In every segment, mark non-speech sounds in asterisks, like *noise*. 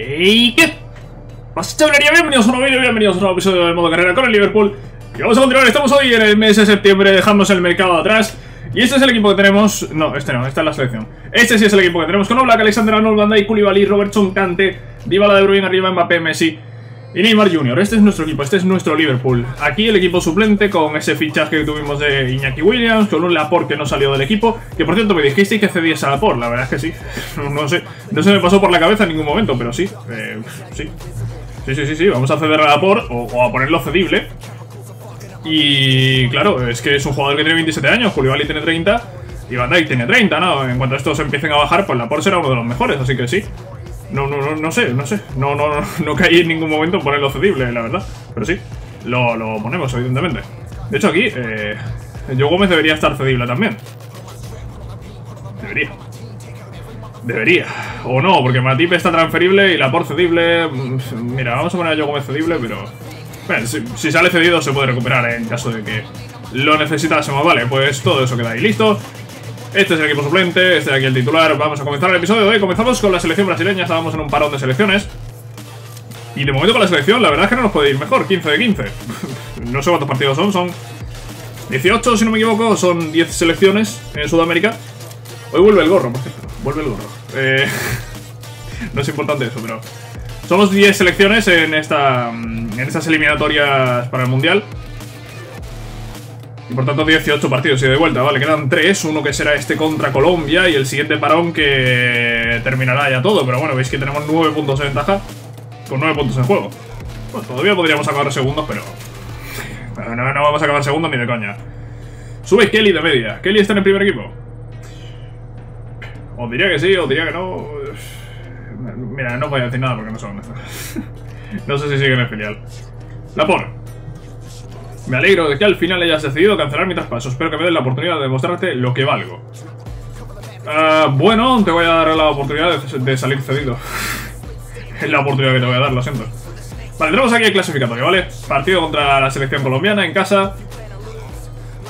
¿Y qué? Pasa chavalería, bienvenidos a un nuevo vídeo, bienvenidos a un nuevo episodio de modo carrera con el Liverpool. Y vamos a continuar, estamos hoy en el mes de septiembre, dejamos el mercado atrás. Y este es el equipo que tenemos, no, este no, esta es la selección. Este sí es el equipo que tenemos con Oblak, Alexander Arnold, Dijk, Koulibaly, Robertson, Kante Dybala de Bruyne arriba, Mbappé, Messi y Neymar Jr. Este es nuestro equipo, este es nuestro Liverpool. Aquí el equipo suplente con ese fichaje que tuvimos de Iñaki Williams, con un Laporte que no salió del equipo. Que por cierto me dijisteis que cediese a Laporte, la verdad es que sí. *laughs* No, sé, no se me pasó por la cabeza en ningún momento, pero sí. Eh, sí. Sí, sí, sí, vamos a ceder a Laporte o, o a ponerlo cedible. Y claro, es que es un jugador que tiene 27 años, Julio Ali tiene 30 y Van Dijk tiene 30, ¿no? En cuanto estos empiecen a bajar, pues Laporte será uno de los mejores, así que sí. No, no, no, no sé, no sé. No, no, no, caí en ningún momento en ponerlo cedible, la verdad. Pero sí, lo, lo ponemos, evidentemente. De hecho, aquí, eh, Yo Gómez debería estar cedible también. Debería. Debería. O no, porque Matip está transferible y la por cedible. Mm, mira, vamos a poner a Yo Gómez cedible, pero. Si, sale cedido se puede recuperar en caso de que lo necesitásemos. Vale, pues todo eso queda ahí listo. Este es el equipo suplente, este es aquí el titular. Vamos a comenzar el episodio de hoy. Comenzamos con la selección brasileña. Estábamos en un parón de selecciones. Y de momento con la selección, la verdad es que no nos puede ir mejor. 15 de 15. *laughs* no sé cuántos partidos son. Son 18, si no me equivoco. Son 10 selecciones en Sudamérica. Hoy vuelve el gorro, por cierto. Vuelve el gorro. Eh, *laughs* no es importante eso, pero... Somos 10 selecciones en, esta, en estas eliminatorias para el Mundial. Y por tanto 18 partidos y de vuelta, vale, quedan 3, uno que será este contra Colombia y el siguiente parón que terminará ya todo, pero bueno, veis que tenemos 9 puntos de ventaja con 9 puntos en juego. Pues todavía podríamos acabar segundos, pero... No, no vamos a acabar segundos ni de coña. Sube Kelly de media. ¿Kelly está en el primer equipo? Os diría que sí, os diría que no... Mira, no voy a decir nada porque no está. *laughs* no sé si sigue en el filial. La por. Me alegro de que al final hayas decidido cancelar mi traspaso. Espero que me den la oportunidad de demostrarte lo que valgo. Uh, bueno, te voy a dar la oportunidad de, salir cedido. *laughs* es la oportunidad que te voy a dar, lo siento. Vale, tenemos aquí el clasificatorio, ¿vale? Partido contra la selección colombiana en casa.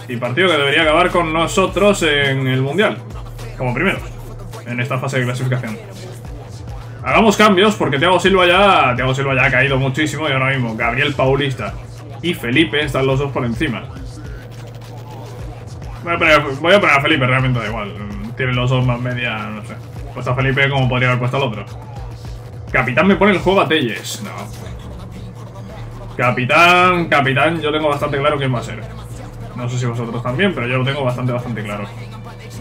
Y partido que debería acabar con nosotros en el Mundial. Como primero. En esta fase de clasificación. Hagamos cambios porque Thiago Silva ya... Thiago Silva ya ha caído muchísimo y ahora mismo Gabriel Paulista y Felipe están los dos por encima. Voy a poner, a, Felipe, realmente da igual. Tienen los dos más media, no sé. Puesto a Felipe como podría haber puesto al otro. Capitán me pone el juego a Telles. No. Capitán, capitán, yo tengo bastante claro quién va a ser. No sé si vosotros también, pero yo lo tengo bastante, bastante claro.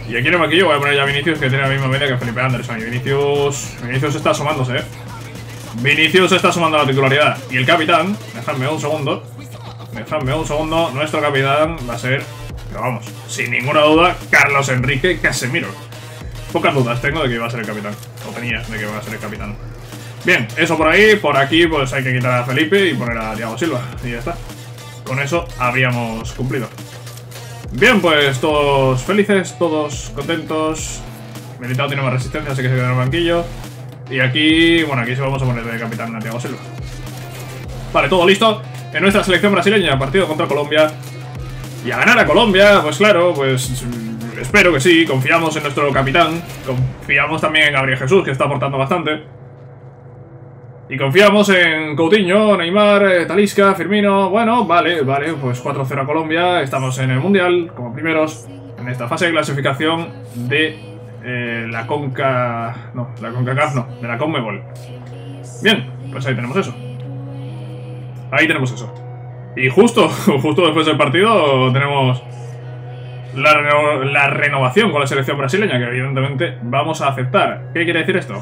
Y aquí en el banquillo voy a poner ya a Vinicius, que tiene la misma media que Felipe Anderson. Y Vinicius... Vinicius está asomándose, ¿eh? Vinicius está asomando a la titularidad. Y el capitán, dejadme un segundo, Dejadme un segundo. Nuestro capitán va a ser, pero vamos, sin ninguna duda, Carlos Enrique Casemiro. Pocas dudas tengo de que va a ser el capitán. O tenía de que va a ser el capitán. Bien, eso por ahí. Por aquí pues hay que quitar a Felipe y poner a Thiago Silva. Y ya está. Con eso habríamos cumplido. Bien, pues todos felices, todos contentos. Militado tiene más resistencia, así que se queda en el banquillo. Y aquí, bueno, aquí se vamos a poner de capitán a Thiago Silva. Vale, todo listo en nuestra selección brasileña, partido contra Colombia. Y a ganar a Colombia, pues claro, pues espero que sí, confiamos en nuestro capitán, confiamos también en Gabriel Jesús, que está aportando bastante. Y confiamos en Coutinho, Neymar, eh, Talisca, Firmino. Bueno, vale, vale, pues 4-0 a Colombia. Estamos en el Mundial como primeros en esta fase de clasificación de eh, la Conca... No, la CONCACAF no, de la CONMEBOL. Bien, pues ahí tenemos eso. Ahí tenemos eso. Y justo, *laughs* justo después del partido tenemos la, renovación con la selección brasileña, que evidentemente vamos a aceptar. ¿Qué quiere decir esto?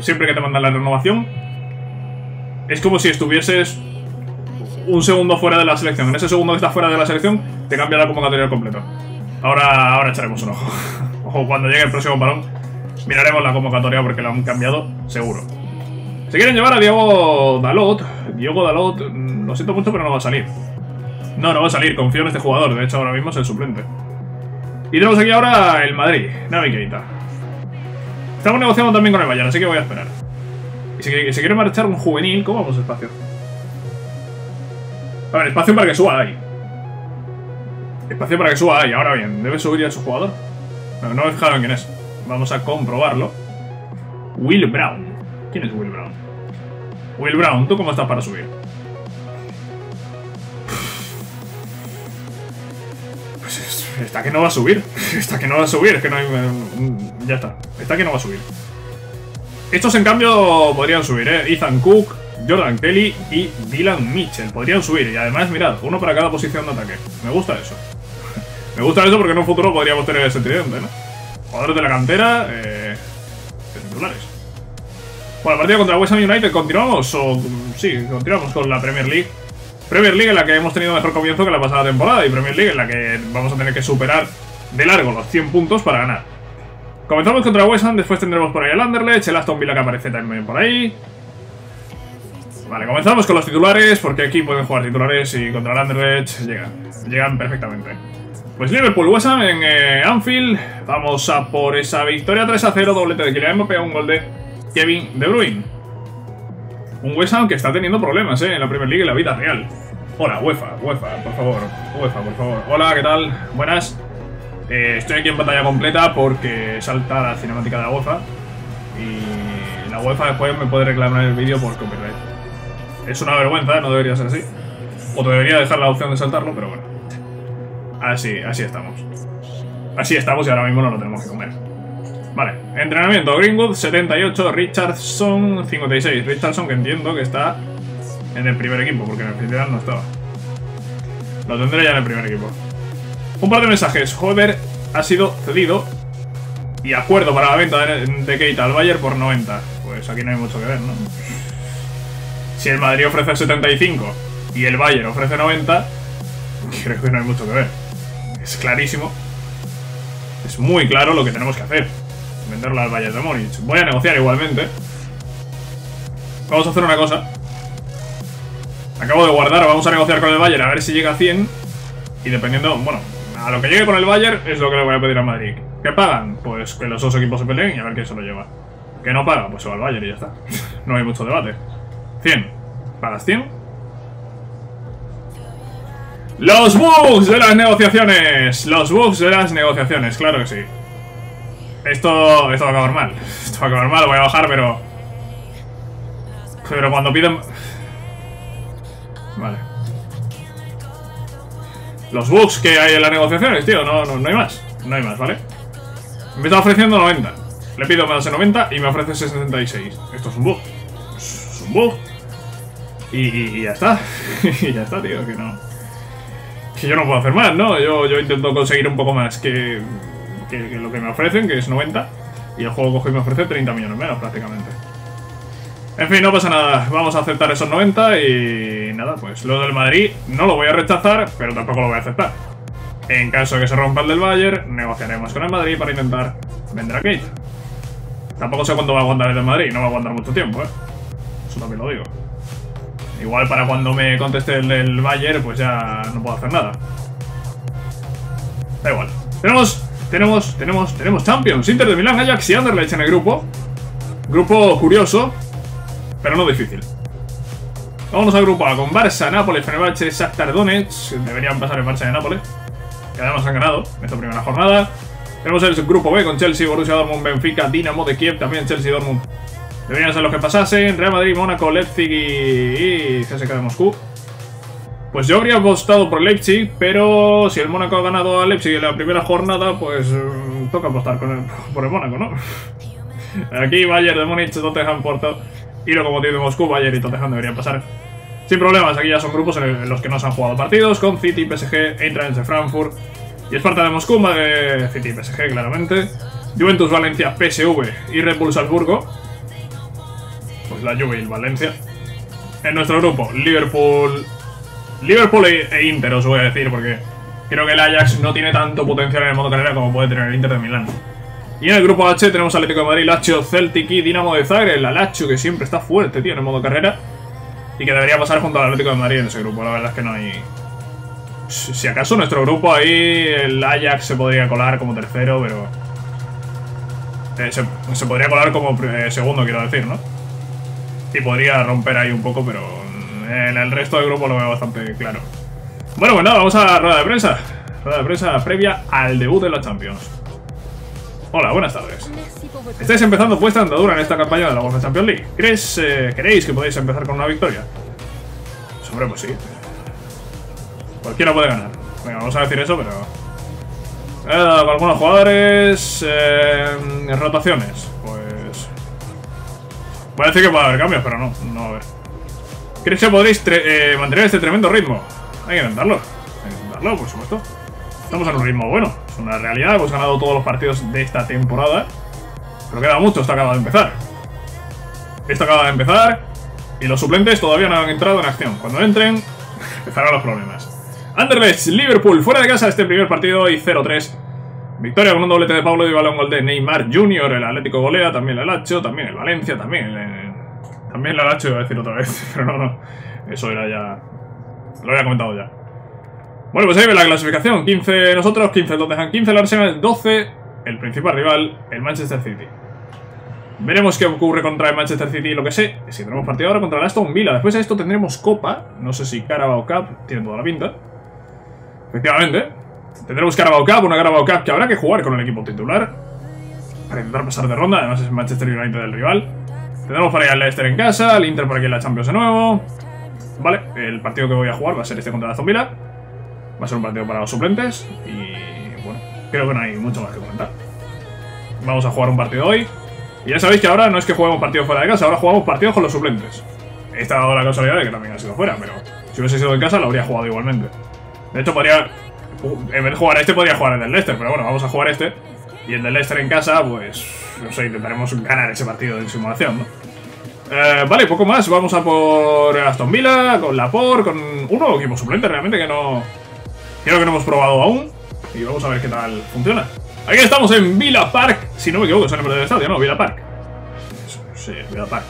Siempre que te mandan la renovación, es como si estuvieses un segundo fuera de la selección. En ese segundo que estás fuera de la selección, te cambia la convocatoria al completo. Ahora, ahora echaremos un ojo. *laughs* Ojo, cuando llegue el próximo balón, miraremos la convocatoria porque la han cambiado, seguro. Se quieren llevar a Diego Dalot. Diego Dalot, mm, lo siento mucho, pero no va a salir. No, no va a salir, confío en este jugador. De hecho, ahora mismo es el suplente. Y tenemos aquí ahora el Madrid, Navi. Estamos negociando también con el Bayern, así que voy a esperar. Y si, si quiere marchar un juvenil, ¿cómo vamos espacio? A ver, espacio para que suba ahí. Espacio para que suba ahí. Ahora bien, ¿debe subir ya su jugador? No, no he quién es. Vamos a comprobarlo. Will Brown. ¿Quién es Will Brown? Will Brown, ¿tú cómo estás para subir? Pues está que no va a subir. *laughs* Está que no va a subir. Es que no hay... Mm, ya está. Está que no va a subir. Estos, en cambio, podrían subir, ¿eh? Ethan Cook, Jordan Kelly y Dylan Mitchell. Podrían subir. Y además, mirad, uno para cada posición de ataque. Me gusta eso. *laughs* Me gusta eso porque en un futuro podríamos tener ese tridente, ¿no? Jugadores de la cantera, eh, titulares. Bueno, partida contra West Ham United, ¿continuamos? O, sí, continuamos con la Premier League. Premier League en la que hemos tenido mejor comienzo que la pasada temporada y Premier League en la que vamos a tener que superar de largo los 100 puntos para ganar. Comenzamos contra West Ham, después tendremos por ahí el Anderlecht, el Aston Villa que aparece también por ahí. Vale, comenzamos con los titulares, porque aquí pueden jugar titulares y contra el Anderlecht llegan, llegan perfectamente. Pues Liverpool West Ham en eh, Anfield, vamos a por esa victoria 3 a 0, doblete de Kylian Mbappé, un gol de Kevin De Bruyne. Un West Ham que está teniendo problemas eh, en la Premier League en la vida real. Hola, UEFA, UEFA, por favor, UEFA, por favor. Hola, ¿qué tal? Buenas. Eh, estoy aquí en pantalla completa porque salta la cinemática de la UEFA y la UEFA después me puede reclamar el vídeo por copyright. Es una vergüenza, no debería ser así. O te debería dejar la opción de saltarlo, pero bueno. Así, así estamos. Así estamos y ahora mismo no lo tenemos que comer. Vale, entrenamiento. Greenwood 78, Richardson 56. Richardson que entiendo que está en el primer equipo, porque en el final no estaba. Lo tendré ya en el primer equipo. Un par de mensajes. Hover ha sido cedido. Y acuerdo para la venta de Keita al Bayern por 90. Pues aquí no hay mucho que ver, ¿no? Si el Madrid ofrece 75 y el Bayern ofrece 90, creo que no hay mucho que ver. Es clarísimo. Es muy claro lo que tenemos que hacer. Venderlo al Bayern de Múnich. Voy a negociar igualmente. Vamos a hacer una cosa. Acabo de guardar, vamos a negociar con el Bayern a ver si llega a 100. Y dependiendo, bueno, a lo que llegue con el Bayern es lo que le voy a pedir a Madrid. ¿Qué pagan? Pues que los dos equipos se peleen y a ver quién se lo lleva. ¿Que no paga? Pues se va al Bayern y ya está. *laughs* no hay mucho debate. 100. ¿Pagas 100? Los bugs de las negociaciones. Los bugs de las negociaciones, claro que sí. Esto, esto va a acabar mal. Esto va a acabar mal, voy a bajar, pero... Pero cuando piden... Vale. Los bugs que hay en las negociaciones, tío, no, no, no hay más. No hay más, ¿vale? Me está ofreciendo 90. Le pido más de 90 y me ofrece 66. Esto es un bug. Es un bug. Y, ya está. *laughs* y ya está, tío, que no. Que yo no puedo hacer más, ¿no? Yo, yo intento conseguir un poco más que, que, lo que me ofrecen, que es 90. Y el juego coge y me ofrece 30 millones menos, prácticamente. En fin, no pasa nada. Vamos a aceptar esos 90 y nada, pues lo del Madrid no lo voy a rechazar, pero tampoco lo voy a aceptar. En caso de que se rompa el del Bayern, negociaremos con el Madrid para intentar vender a Kate. Tampoco sé cuánto va a aguantar el del Madrid, no va a aguantar mucho tiempo, ¿eh? Eso también lo digo. Igual para cuando me conteste el del Bayern, pues ya no puedo hacer nada. Da igual. Tenemos, tenemos, tenemos, tenemos Champions. Inter de Milán, Ajax y Anderlecht en el grupo. Grupo curioso, pero no difícil. Vamos al grupo A con Barça, Nápoles, Fenerbahce, Shakhtar Donetsk. Deberían pasar el Barça de Nápoles. Que además han ganado en esta primera jornada. Tenemos el grupo B con Chelsea, Borussia Dortmund, Benfica, Dinamo de Kiev, también Chelsea Dortmund Deberían ser los que pasasen. Real Madrid, Mónaco, Leipzig y, CSK de Moscú. Pues yo habría apostado por Leipzig, pero si el Mónaco ha ganado a Leipzig en la primera jornada, pues mm, toca apostar *laughs* por el Mónaco, ¿no? *laughs* Aquí Bayern de Múnich, Tottenham, Porto y como de Moscú, Bayern y Tottenham deberían pasar. Sin problemas, aquí ya son grupos en los que no se han jugado partidos, con City, PSG, Eintracht de Frankfurt y Esparta de Moscú, de City y PSG, claramente. Juventus, Valencia, PSV y Red Bull Salzburgo la Juve y el Valencia. En nuestro grupo, Liverpool... Liverpool e, e, Inter, os voy a decir, porque creo que el Ajax no tiene tanto potencial en el modo carrera como puede tener el Inter de Milán. Y en el grupo H tenemos Atlético de Madrid, Lazio, Celtic y Dinamo de Zagreb. La Lazio que siempre está fuerte, tío, en el modo carrera. Y que debería pasar junto al Atlético de Madrid en ese grupo. La verdad es que no hay... Si acaso nuestro grupo ahí, el Ajax se podría colar como tercero, pero... Eh, se, podría colar como eh, segundo, quiero decir, ¿no? Y podría romper ahí un poco, pero en el resto del grupo lo veo bastante claro. Bueno, pues nada, vamos a la rueda de prensa. Rueda de prensa previa al debut de la Champions. Hola, buenas tardes. Estáis empezando vuestra andadura en esta campaña de la UEFA Champions League. ¿Crees, eh, ¿Creéis que podéis empezar con una victoria? Sobre pues sí. Cualquiera puede ganar. Venga, vamos a decir eso, pero... Con algunos jugadores... Eh, rotaciones. Pues... Voy a decir que puede haber cambios, pero no, no va a haber. ¿Crees que podréis eh, mantener este tremendo ritmo? Hay que intentarlo. Hay que intentarlo, por supuesto. Estamos en un ritmo bueno. Es una realidad. Hemos ganado todos los partidos de esta temporada. Pero queda mucho. Esto acaba de empezar. Esto acaba de empezar. Y los suplentes todavía no han entrado en acción. Cuando entren, *laughs* empezarán los problemas. Anderlecht, Liverpool, fuera de casa este primer partido y 0-3. Victoria con un doblete de Pablo y balón gol de Neymar Jr. El Atlético golea, también el Alacho, también el Valencia, también el... También el Alacho iba a decir otra vez, *laughs* pero no, no. Eso era ya... Lo había comentado ya. Bueno, pues ahí ve la clasificación. 15 nosotros, 15 el Tottenham, 15 el Arsenal, 12 el principal rival, el Manchester City. Veremos qué ocurre contra el Manchester City y lo que sé. Si tenemos partido ahora contra el Aston Villa. Después de esto tendremos Copa. No sé si Carabao Cup. Tiene toda la pinta. Efectivamente. Tendremos Carabao Cup, una Carabao Cup que habrá que jugar con el equipo titular. Para intentar pasar de ronda. Además es Manchester United del rival. Tendremos para ir al Leicester en casa. El Inter por aquí en la Champions de nuevo. Vale, el partido que voy a jugar va a ser este contra el Aston Villa. Va a ser un partido para los suplentes y bueno, creo que no hay mucho más que comentar. Vamos a jugar un partido hoy. Y ya sabéis que ahora no es que juguemos partidos fuera de casa, ahora jugamos partidos con los suplentes. Esta dado la casualidad de que también ha sido fuera, pero si hubiese sido en casa lo habría jugado igualmente. De hecho, podría. En vez de jugar este, podría jugar el del Leicester, pero bueno, vamos a jugar este. Y el del Leicester en casa, pues. No sé, intentaremos ganar ese partido de simulación, ¿no? Eh, vale, poco más. Vamos a por Aston Villa, con Lapor, con un nuevo equipo suplente realmente que no. Creo que no hemos probado aún. Y vamos a ver qué tal funciona. Aquí estamos en Villa Park. Si no me equivoco, es el nombre del estadio, ¿no? Villa Park. Sí, Villa Park.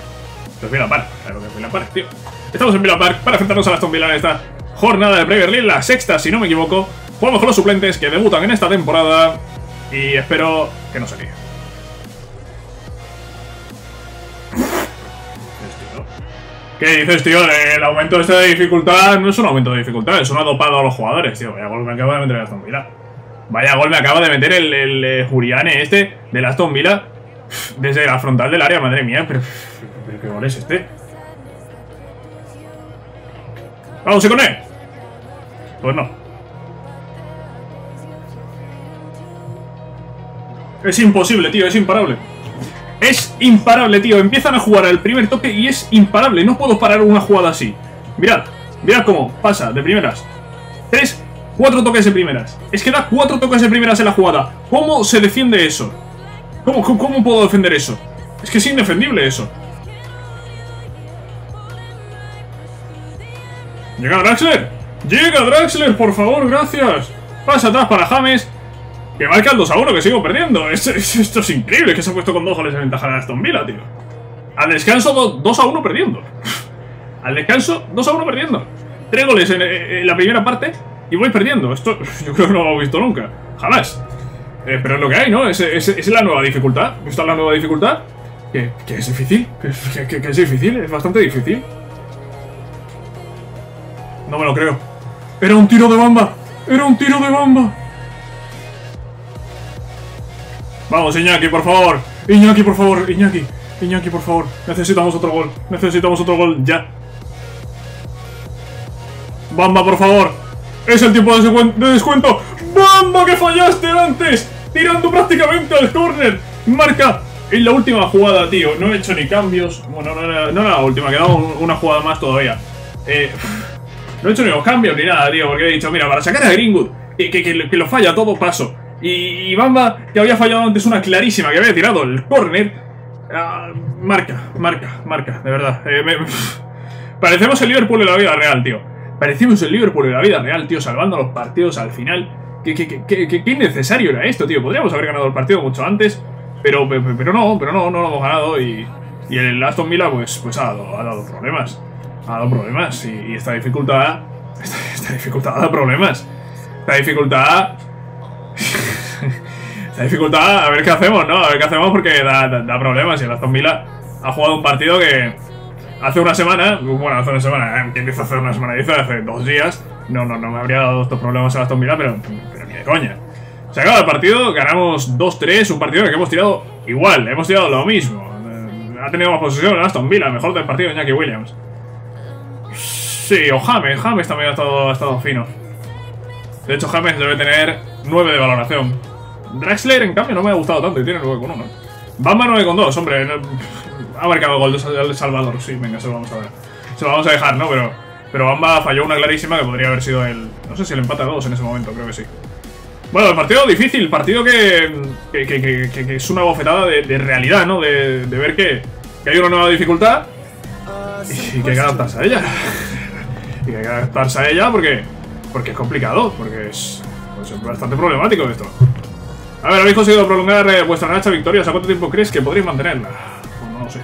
Pues Villa Park, claro que es Villa Park, tío. Estamos en Villa Park para enfrentarnos a Aston Villa en esta jornada de Premier League, la sexta, si no me equivoco. Jugamos con los suplentes que debutan en esta temporada. Y espero que no se. ¿Qué dices, tío? El aumento este de dificultad no es un aumento de dificultad, es un adopado a los jugadores, tío. Vaya gol me acaba de meter el Aston Villa. Vaya gol me acaba de meter el, el, el Juriane este del Aston Villa desde la frontal del área, madre mía. Pero, pero ¿qué gol es este? ¡Vamos, con él! Pues no. Es imposible, tío, es imparable. Es imparable, tío. Empiezan a jugar al primer toque y es imparable. No puedo parar una jugada así. Mirad, mirad cómo pasa de primeras. Tres, cuatro toques de primeras. Es que da cuatro toques de primeras en la jugada. ¿Cómo se defiende eso? ¿Cómo, cómo, cómo puedo defender eso? Es que es indefendible eso. Llega Draxler. Llega Draxler, por favor, gracias. Pasa atrás para James. Que marca el 2 a 1, que sigo perdiendo. Es, es, esto es increíble, que se ha puesto con dos goles de ventaja de Aston Villa, tío. Al descanso, 2 a 1 perdiendo. *laughs* Al descanso, 2 a 1 perdiendo. Tres goles en, en, la primera parte y voy perdiendo. Esto *laughs* yo creo que no lo he visto nunca. Jamás. Eh, pero es lo que hay, ¿no? Es, es, la nueva dificultad. Esta es la nueva dificultad. Que, que es difícil. Que, que es difícil, es bastante difícil. No me lo creo. Era un tiro de bamba. Era un tiro de bamba. Vamos, Iñaki, por favor. Iñaki, por favor. Iñaki. Iñaki, por favor. Necesitamos otro gol. Necesitamos otro gol ya. Bamba, por favor. Es el tiempo de descuento. ¡Bamba, que fallaste antes! Tirando prácticamente al córner. Marca en la última jugada, tío. No he hecho ni cambios. Bueno, no era, la última. Quedaba una jugada más todavía. Eh, no he hecho ni los cambios ni nada, tío. Porque he dicho, mira, para sacar a Greenwood, que, que, que lo falla todo, paso. Y, Bamba, que había fallado antes una clarísima, que había tirado el córner. Uh, marca, marca, marca, de verdad. Eh, *laughs* parecemos el Liverpool de la vida real, tío. Parecemos el Liverpool de la vida real, tío, salvando los partidos al final. ¿Qué, qué, qué, qué, qué innecesario era esto, tío? Podríamos haber ganado el partido mucho antes, pero, pero, no, pero no, no lo hemos ganado y, y el Aston Villa pues, pues ha, dado, ha dado problemas. Ha dado problemas y, y esta dificultad... *laughs* Esta, esta dificultad ha dado problemas. Esta dificultad la dificultad, a ver qué hacemos, ¿no? A ver qué hacemos porque da, da, da problemas. Y el Aston Villa ha jugado un partido que hace una semana, bueno, hace una semana, ¿eh? ¿quién dice hace una semana? Dice hace dos días. No, no, no me habría dado estos problemas el Aston Villa, pero, pero ni de coña. Se acaba el partido, ganamos 2-3, un partido que hemos tirado igual, hemos tirado lo mismo. Eh, Ha tenido más posesión Aston Villa, mejor del partido Iñaki Williams. Sí, o James, James también ha estado, ha estado fino. De hecho, James debe tener 9 de valoración. Draxler, en cambio, no me ha gustado tanto y tiene 9,1. Bamba 9,2, hombre. no- Ha marcado el gol de Salvador, sí, venga, se lo vamos a ver. Se lo vamos a dejar, ¿no? Pero, pero Bamba falló una clarísima que podría haber sido el... No sé si el empate a 2 en ese momento, creo que sí. Bueno, el partido difícil, partido que, que, que- es una bofetada de, realidad, ¿no? De, de ver que, que hay una nueva dificultad y que hay que adaptarse a ella. *laughs* y que hay que adaptarse a ella porque, porque es complicado, porque es, pues es bastante problemático esto. A ver, habéis conseguido prolongar eh, vuestra racha de victorias. ¿A cuánto tiempo crees que podréis mantenerla? Pues no lo sé.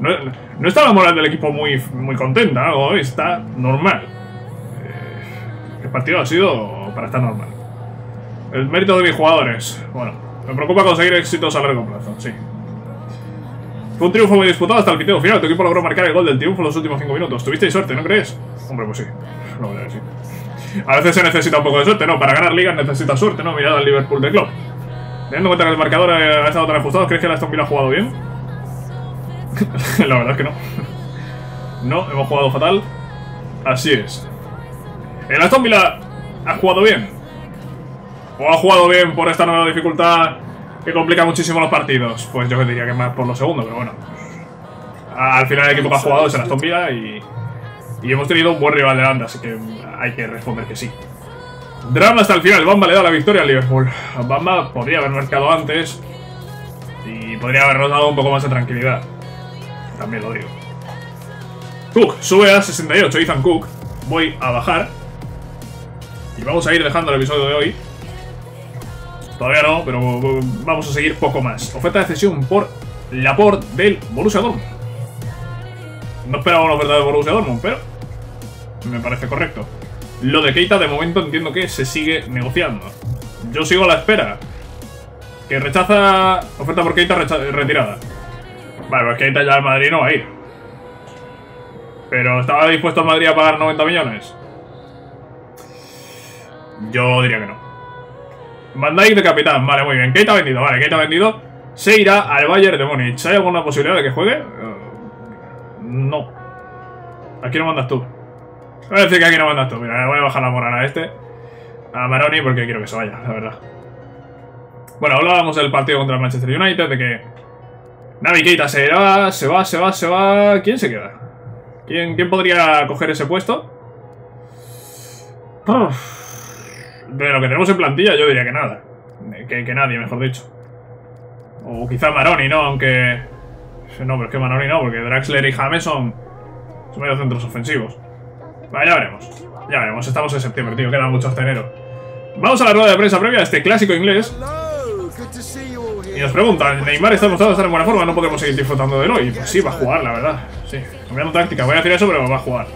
No, no está la moral del equipo muy, muy contenta, ¿no? está normal. Eh, el partido ha sido para estar normal. El mérito de mis jugadores. Bueno, me preocupa conseguir éxitos a largo plazo, sí. Fue un triunfo muy disputado hasta el piteo final. Tu equipo logró marcar el gol del triunfo en los últimos 5 minutos. ¿Tuvisteis suerte, no crees? Hombre, pues sí. La verdad que sí. A veces se necesita un poco de suerte, ¿no? Para ganar ligas necesitas suerte, ¿no? Mirad al Liverpool de club. Teniendo en cuenta que el marcador ha estado tan ajustado, ¿crees que el Aston Villa ha jugado bien? *laughs* La verdad es que no. No, hemos jugado fatal. Así es. ¿El Aston Villa ha jugado bien? ¿O ha jugado bien por esta nueva dificultad que complica muchísimo los partidos? Pues yo diría que más por lo segundo, pero bueno. Al final el equipo que ha jugado es el Aston Villa y, y hemos tenido un buen rival delante, así que hay que responder que sí. Drama hasta el final, Bamba le da la victoria al Liverpool. Bamba podría haber marcado antes y podría habernos dado un poco más de tranquilidad. También lo digo. Cook sube a 68, Ethan Cook. Voy a bajar. Y vamos a ir dejando el episodio de hoy. Todavía no, pero vamos a seguir poco más. Oferta de cesión por Laporte del Borussia Dortmund. No esperaba una oferta del Borussia Dortmund, pero me parece correcto. Lo de Keita, de momento entiendo que se sigue negociando. Yo sigo a la espera. Que rechaza oferta por Keita retirada. Vale, pues Keita ya al Madrid no va a ir. Pero ¿estaba dispuesto el Madrid a pagar 90 millones? Yo diría que no. Van Dijk de capitán, vale, muy bien. Keita vendido, vale, Keita vendido. Se irá al Bayern de Múnich. ¿Hay alguna posibilidad de que juegue? Eh, no. ¿A quién lo mandas tú? Voy a decir que aquí no mandas tú. Mira, voy a bajar la moral a este. A Maroni porque quiero que se vaya, la verdad. Bueno, hablábamos del partido contra el Manchester United, de que Navi Keita se va, se va, se va, se va. ¿Quién se queda? ¿Quién, quién podría coger ese puesto? De lo que tenemos en plantilla, yo diría que nada. Que, que nadie, mejor dicho. O quizá Maroni, ¿no? Aunque... No, pero es que Maroni no, porque Draxler y James son... Son medio centros ofensivos. Vale, ya veremos. Ya veremos, estamos en septiembre, tío, queda mucho hasta enero. Vamos a la rueda de prensa previa a este clásico inglés. Y nos preguntan, Neymar está demostrado estar en buena forma, no podemos seguir disfrutando de él hoy. Pues sí, va a jugar, la verdad. Sí, cambiando táctica, voy a decir eso, pero va a jugar.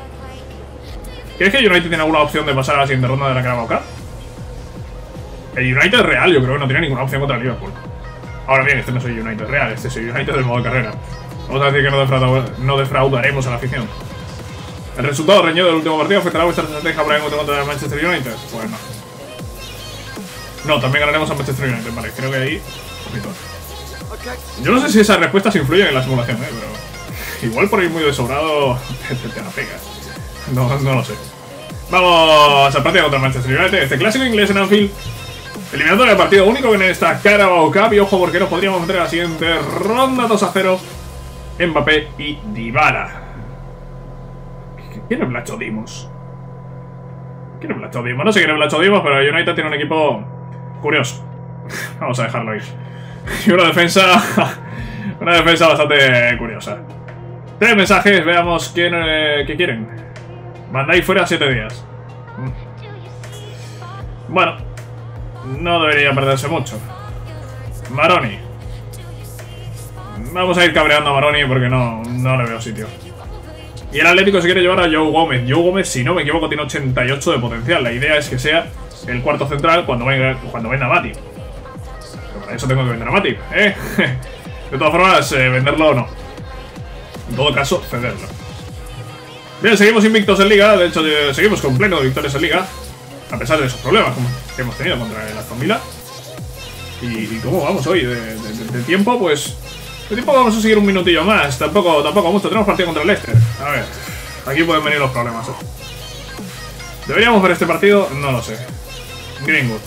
¿Crees que United tiene alguna opción de pasar a la siguiente ronda de la Carabao Cup? El United real, yo creo que no tiene ninguna opción contra el Liverpool. Ahora bien, este no soy United real, este soy United del modo de carrera. Vamos a decir que no, defrauda- no defraudaremos a la afición. ¿El resultado reñido del último partido afectará vuestra estrategia para el contra el Manchester United? Pues no. También ganaremos a Manchester United, vale, creo que ahí... Yo no sé si esas respuestas influyen en la simulación, eh, pero... Igual por ir muy desobrado *laughs* te, la pegas. No, no lo sé. Vamos al partido contra Manchester United. Este clásico inglés en Anfield. Eliminatoria del partido único en esta Carabao Cup. Y ojo porque nos podríamos meter a la siguiente ronda 2 a 0. Mbappé y Dybala. ¿Quién es Blacho Dimos? ¿Quién Blacho Dimos? No sé quién es Blacho Dimos, pero United tiene un equipo curioso. *laughs* Vamos a dejarlo ahí. *laughs* Y una defensa... *laughs* Una defensa bastante curiosa. Tres mensajes, veamos quién, eh, qué quieren. Mandáis fuera siete días. Mm. Bueno, no debería perderse mucho. Maroni. Vamos a ir cabreando a Maroni porque no, no le veo sitio. Y el Atlético se quiere llevar a Joe Gómez. Joe Gómez, si no me equivoco, tiene 88 de potencial. La idea es que sea el cuarto central cuando venga, cuando venga Mati. Pero para eso tengo que vender a Mati, ¿eh? *laughs* De todas formas, eh, venderlo o no. En todo caso, cederlo. Bien, seguimos invictos en Liga. De hecho, eh, seguimos con pleno de victorias en Liga. A pesar de esos problemas, que hemos tenido contra el Aston Villa. ¿Y, cómo vamos hoy? De, tiempo, pues... De tiempo vamos a seguir un minutillo más. Tampoco, tampoco mucho. Tenemos partido contra el Leicester. A ver, aquí pueden venir los problemas. ¿eh? ¿Deberíamos ver este partido? No lo sé. Greenwood,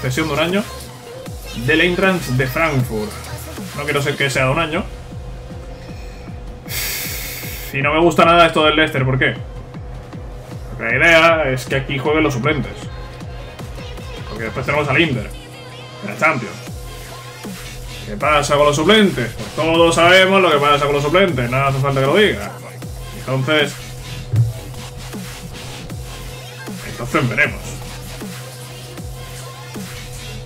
cesión de un año. Del Eintracht de Frankfurt. No quiero ser que sea de un año. Y no me gusta nada esto del Leicester, ¿por qué? Porque la idea es que aquí jueguen los suplentes. Porque después tenemos al Inter, la Champions. ¿Qué pasa con los suplentes? Pues todos sabemos lo que pasa con los suplentes, nada hace falta que lo diga. Entonces... Entonces veremos.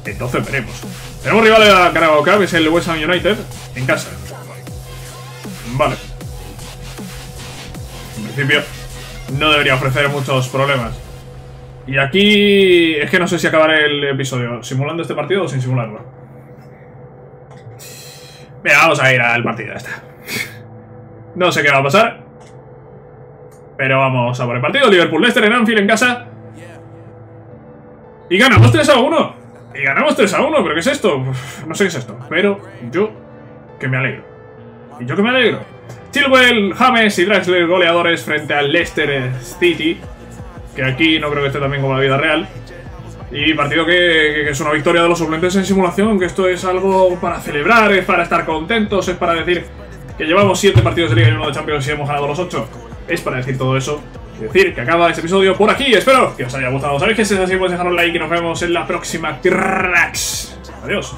Entonces veremos. Tenemos rival de la Carabao Cup, es el West Ham United, en casa. Vale principio no debería ofrecer muchos problemas. Y aquí es que no sé si acabaré el episodio simulando este partido o sin simularlo. Mira, vamos a ir al partido, ya está. No sé qué va a pasar. Pero vamos a por el partido. Liverpool-Leicester en Anfield en casa. Y ganamos 3 a 1. Y ganamos 3 a 1. ¿Pero qué es esto? No sé qué es esto. Pero yo que me alegro. Y yo que me alegro. Chilwell, James y Draxler goleadores frente al Leicester City. Que aquí no creo que esté también como la vida real. Y partido que, es una victoria de los suplentes en simulación, que esto es algo para celebrar, es para estar contentos, es para decir que llevamos 7 partidos de Liga y uno de Champions y hemos ganado los 8. Es para decir todo eso. Y decir que acaba este episodio por aquí. Espero que os haya gustado. Sabéis que si es así, podéis dejar un like y nos vemos en la próxima. Cracks. Adiós.